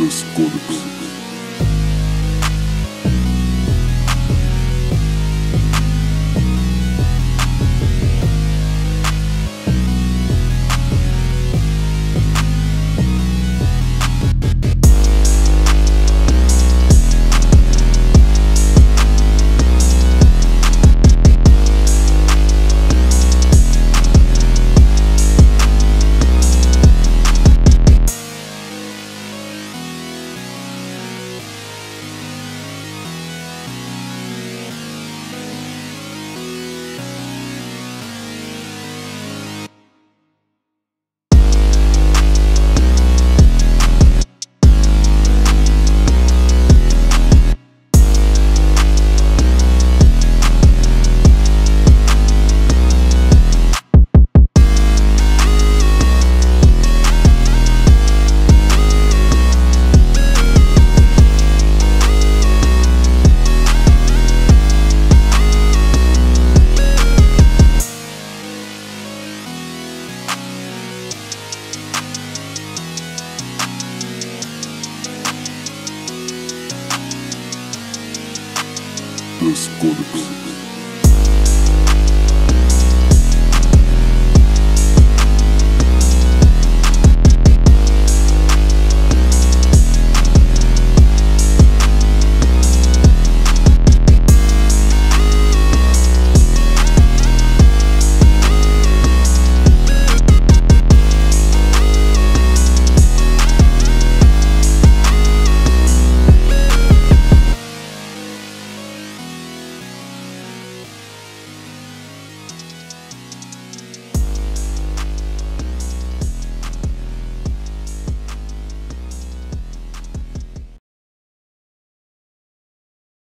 dos. Los Codex.